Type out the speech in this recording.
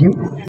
you.